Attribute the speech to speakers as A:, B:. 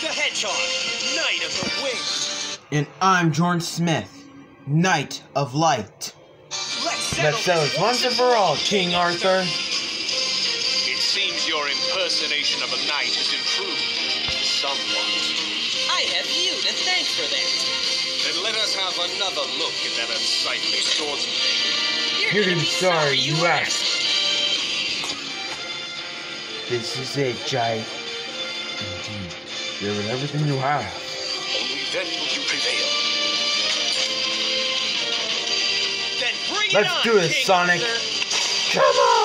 A: the Hedgehog, Knight of the Wind.
B: And I'm Jordan Smith, Knight of Light.
A: Let's settle,
C: Let's settle
A: this
C: once and for all, King Arthur.
D: It seems your impersonation of a knight has improved somewhat.
E: I have you to thank for that.
D: Then let us have another look at that unsightly swordsman.
C: You're gonna be sorry you asked. This is it, Jai. Indeed. Give it everything you have.
D: Only then will you prevail.
A: Then bring
C: Let's
A: on,
C: do this,
A: King
C: Sonic.
A: Arthur.
C: Come